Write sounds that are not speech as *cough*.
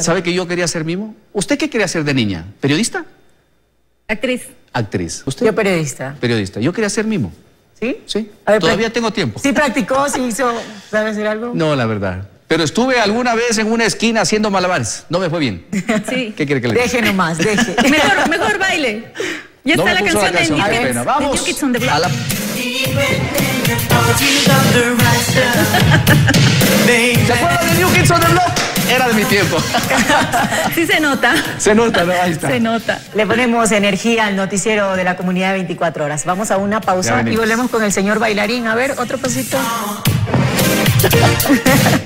¿Sabe que yo quería ser mimo? ¿Usted qué quería ser de niña? ¿Periodista? Actriz. Actriz. ¿Usted? Yo periodista. Periodista. Yo quería ser mimo. ¿Sí? Sí. A ver, Todavía tengo tiempo. Sí practicó, sí hizo, ¿sabe hacer algo? No, la verdad. Pero estuve alguna vez en una esquina haciendo malabares. No me fue bien. *laughs* Sí. ¿Qué quiere que le diga? Deje nomás, deje. *laughs* Mejor, mejor baile. Ya No está la canción, la canción, de pena. Kids- Vamos the a la... ¿Se acuerdan de New Kids on the Block? Era de mi tiempo. *laughs* Sí se nota. Se nota, ¿no? Ahí está. Se nota. Le ponemos energía al noticiero de la comunidad de 24 horas. Vamos a una pausa y volvemos con el señor bailarín. A ver, otro pasito. Oh, *laughs*